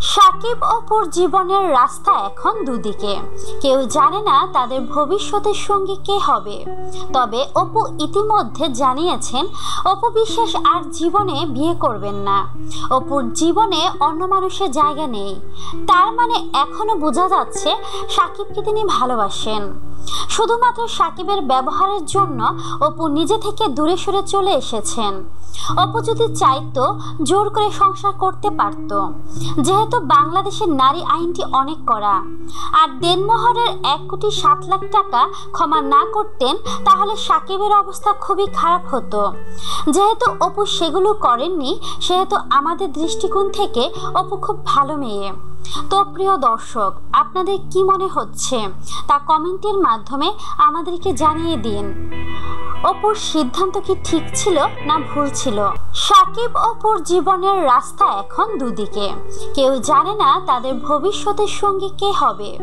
সাকিব অপুর জীবনের রাস্তা এখন দুদিকে। কেউ জানে না তাদের ভবিষ্যতের সঙ্গী কে হবে। তবে অপু ইতিমধ্যে জানিয়েছেন, অপু বিশ্বাস আর জীবনে বিয়ে করবেন না। অপুর জীবনে অন্য মানুষের জায়গা নেই। তার মানে এখনও বোঝা যাচ্ছে সাকিবকে তিনি ভালোবাসেন। শুধুমাত্র সাকিবের ব্যবহারের জন্য অপু নিজে থেকে দূরে সরে চলে এসেছেন। অপু যদি চাইতো, জোর করে সংসার করতে পারত। যেহেতু বাংলাদেশের নারী আইনটি অনেক করা আর দেনমোহরের এক কোটি সাত লাখ টাকা ক্ষমা না করতেন, তাহলে সাকিবের অবস্থা খুবই খারাপ হতো। যেহেতু অপু সেগুলো করেননি, সেহেতু আমাদের দৃষ্টিকোণ থেকে অপু খুব ভালো মেয়ে। তো প্রিয় দর্শক, আপনাদের কি মনে হচ্ছে? তা কমেন্টের মাধ্যমে আমাদেরকে জানিয়ে দিন। অপুর সিদ্ধান্ত কি ঠিক ছিল না ভুল ছিল? সাকিব অপুর জীবনের রাস্তা এখন দুদিকে। কেউ জানে না তাদের ভবিষ্যতের সঙ্গী কে হবে।